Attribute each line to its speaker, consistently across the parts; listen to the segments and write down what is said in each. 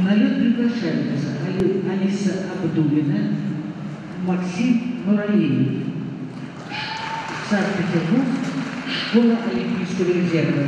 Speaker 1: На лед приглашаются Алиса Абдулина, Максим Нуралиев. Санкт-Петербург, школа Олимпийского резерва.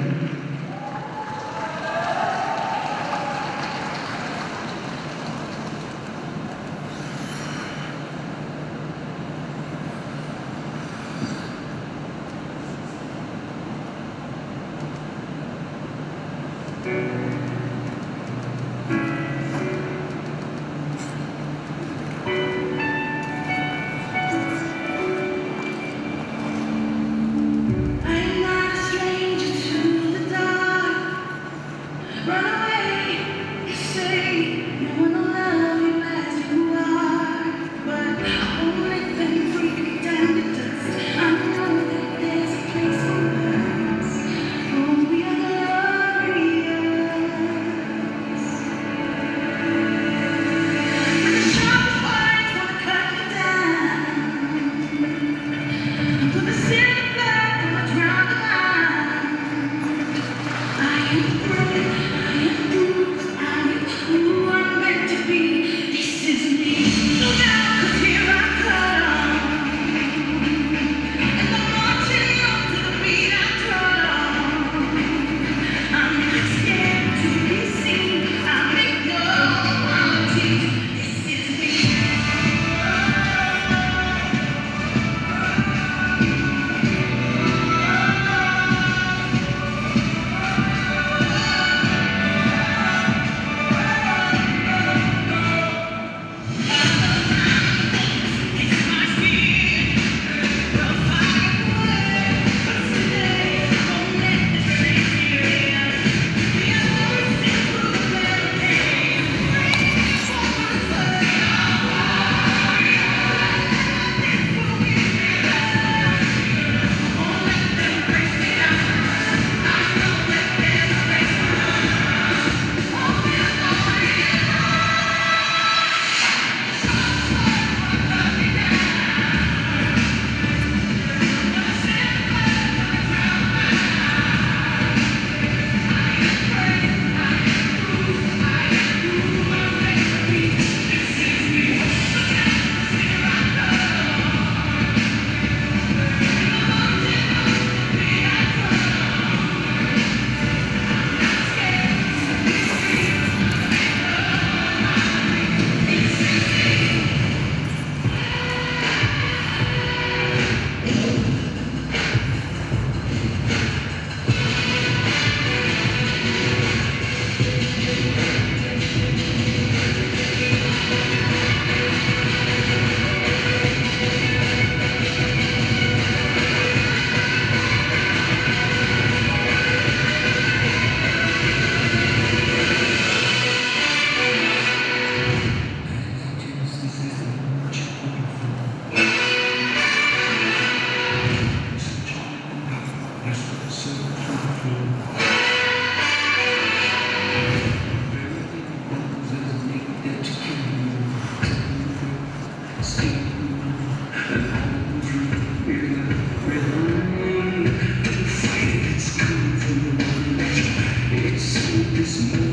Speaker 2: this morning.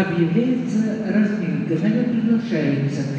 Speaker 1: объявляется разминка. На нем приглашается